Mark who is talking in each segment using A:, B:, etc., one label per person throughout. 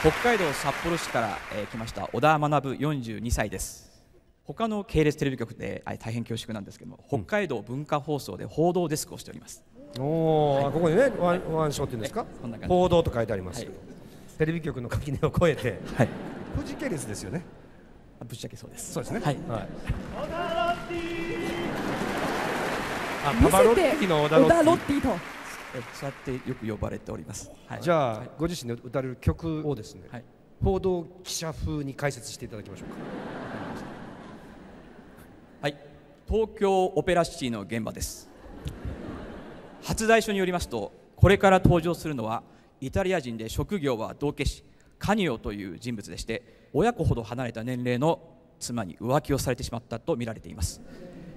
A: 北海道札幌市から、えー来ました小田学42歳です。他の系列テレビ局であ大変恐縮なんですけども北海道文化放送で報道デスクをしております。
B: おお、あここにねワンワンショーっていうんですか？
A: こんな感じ。
B: 報道と書いてありますけど、テレビ局の垣根を越えて
A: はい。
B: 富士系列ですよね。
A: あぶっちゃけそうです。
B: そうですね。
A: はい。
B: はい。あ
C: 見
B: パバロッティの小田
C: 小田
B: ロッティ
C: ロッティと。
A: えそうやってよく呼ばれております、はい、
B: じゃあ、
A: はい。
B: ご自身で歌われる曲をですね、
A: はい。
B: 報道記者風に解説していただきましょうか。
A: はい、東京オペラシティの現場です。発売書によりますとこれから登場するのはイタリア人で職業は道化師カニオという人物でして親子ほど離れた年齢の妻に浮気をされてしまったと見られています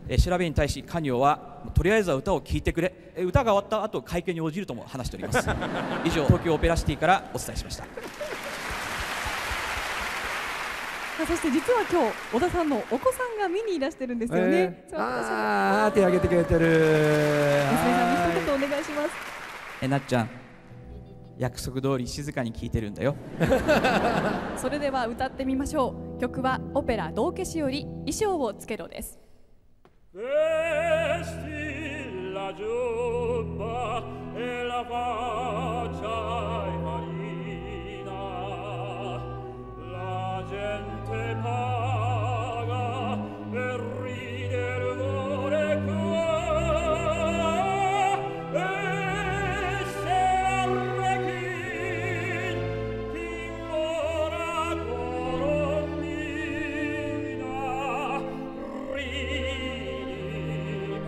A: えー調べに対しカニオはとりあえずは歌を聴いてくれ。えー歌が終わった後会見に応じるとも話しております。以上東京オペラシティからお伝えしました。
C: そして実は今日小田さんのお子さんが見にいらしてるんですよね、
B: えー。ああ手挙げてくれてる。
C: 娘さんに一言お願いします
A: えなっちゃん約束通り静かに聴いてるんだよ。
C: それでは歌ってみましょう。曲はオペラ道化師より衣装をつけろです
D: Vesti la giubba e la pace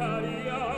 D: Maria.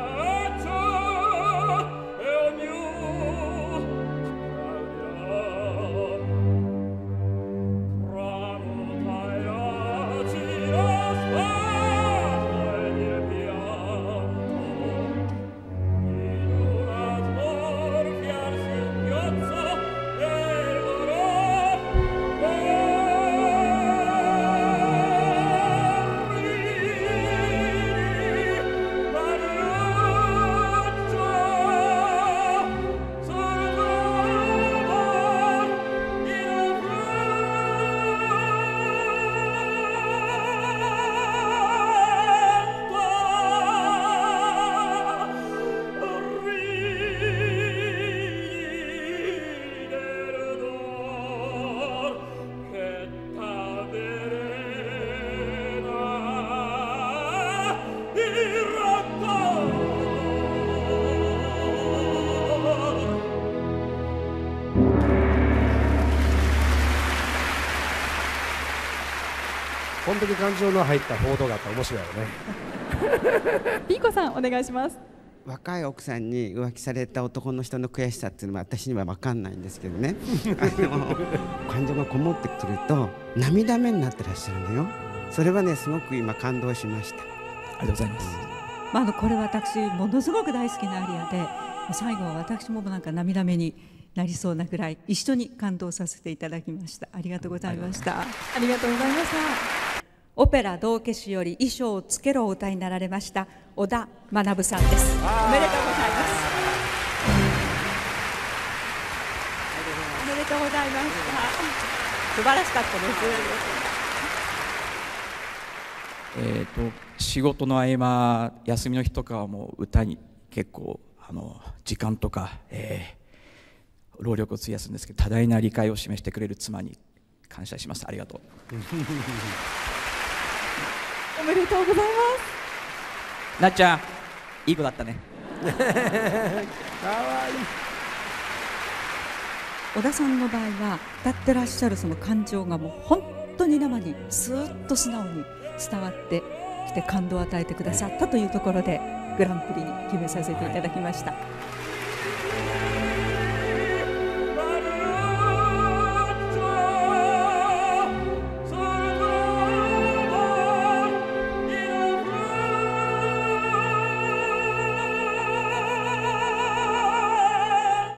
B: こんだけ感情の入った報道があったら面白いよね。
C: ピーコさんお願いします。
E: 若い奥さんに浮気された男の人の悔しさっていうのは私には分かんないんですけどね。あの感情がこもってくると涙目になってらっしゃるのよ。それはねすごく今感動しました。
A: ありがとうございます。
F: まあ、あのこれ私ものすごく大好きなアリアで最後は私もなんか涙目になりそうなぐらい一緒に感動させていただきました。ありがとうございました。
C: ありがとうございました
F: オペラ道化師より衣装をつけろを歌いになられました小田学さんです。おめでとうございます。おめでとうございました素晴らしかったです
A: えー、と仕事の合間休みの日とかはもう歌に結構あの時間とか、えー労力を費やすんですけど多大な理解を示してくれる妻に感謝します。ありがとう。
C: おめでとうございます。
A: なっちゃんいい子だったね。
F: 小田さんの場合は歌ってらっしゃるその感情がもう本当に生にスーッと素直に伝わってきて感動を与えてくださったというところでグランプリに決めさせていただきました。